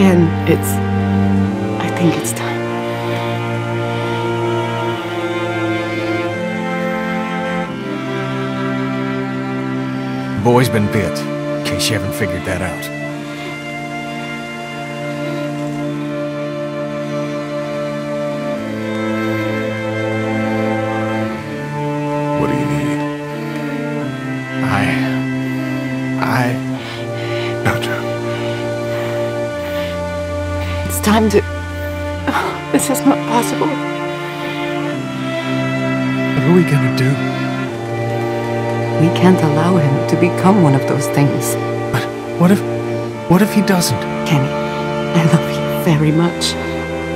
again. It's. I think it's time. Boy's been bit, in case you haven't figured that out. Time to. Oh, this is not possible. What are we gonna do? We can't allow him to become one of those things. But what if. What if he doesn't? Kenny, I love you very much.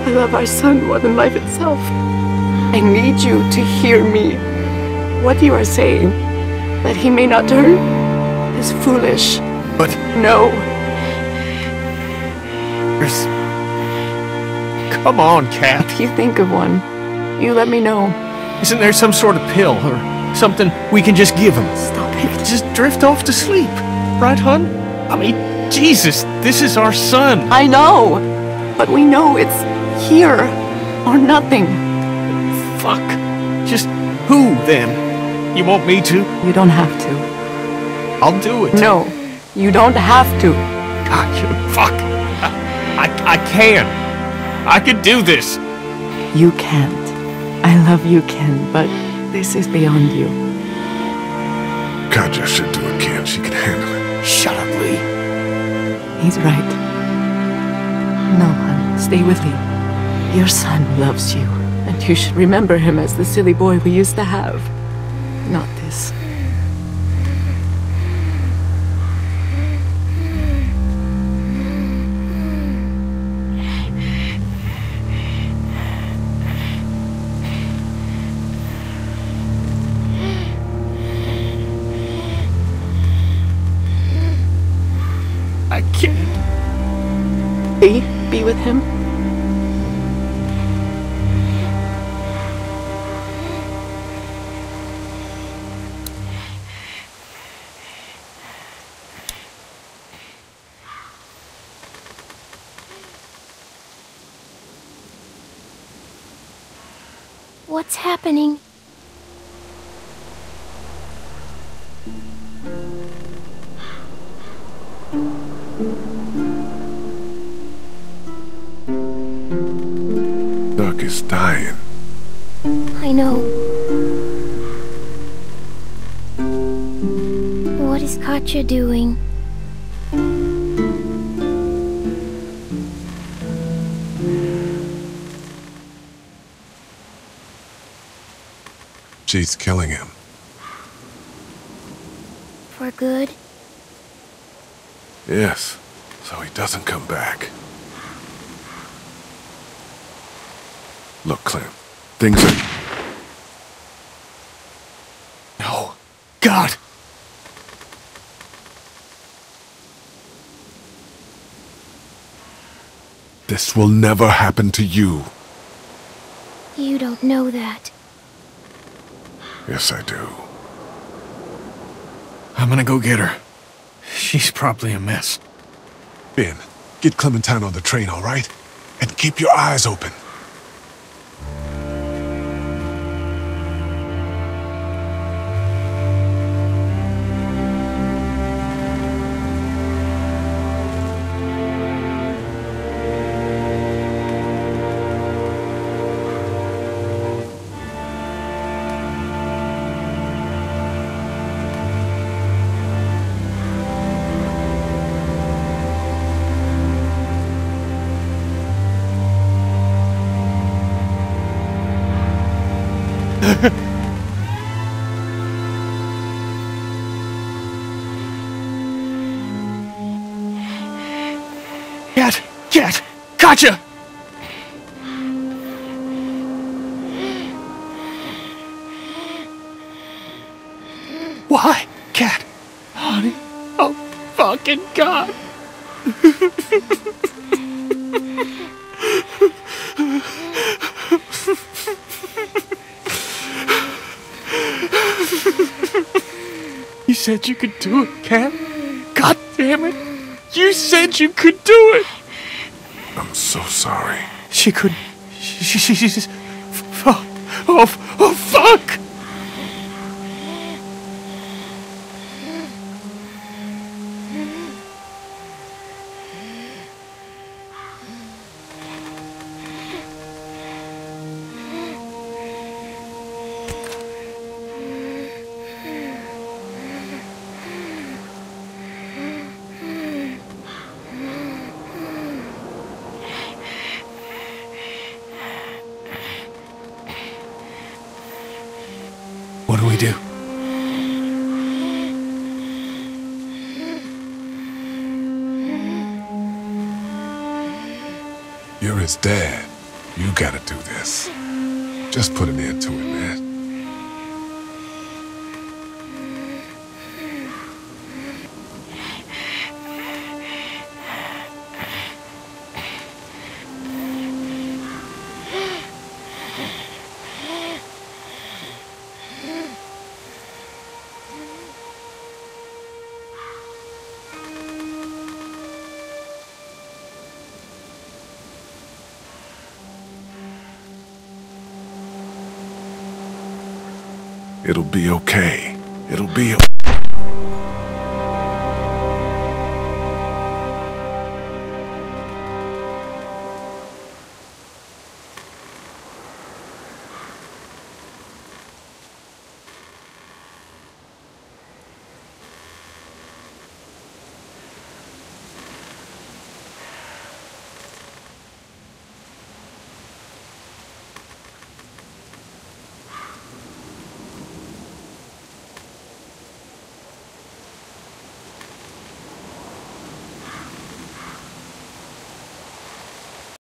I love our son more than life itself. I need you to hear me. What you are saying, that he may not turn, is foolish. But No, there's. Come on, Cat. if you think of one, you let me know. Isn't there some sort of pill or something we can just give him? Stop it. Just drift off to sleep, right, hun? I mean, Jesus, this is our son. I know, but we know it's here or nothing. Fuck. Just who then? You want me to? You don't have to. I'll do it. No, you don't have to. God, you fuck. I, I, I can. I can do this. You can't. I love you, Ken, but this is beyond you. Katjaa should do it, Ken. She can handle it. Shut up, Lee. He's right. No, hon, stay with me. Your son loves you, and you should remember him as the silly boy we used to have. Not this. I can't. Be, be with him. What's happening? Dying. I know. What is Katjaa doing? She's killing him. For good? Yes, so he doesn't come back. Look, Clem, things are... No. God. This will never happen to you. You don't know that. Yes, I do. I'm gonna go get her. She's probably a mess. Ben, get Clementine on the train, all right? And keep your eyes open. Cat! Cat! Gotcha! Why? Cat! Honey! Oh, fucking God! Said you could do it, Cat. God damn it. You said you could do it. I'm so sorry. She couldn't. She, she, she, she just. Oh, oh, oh, fuck! You're his dad. You gotta do this. Just put an end to it, man. It'll be okay. It'll be okay.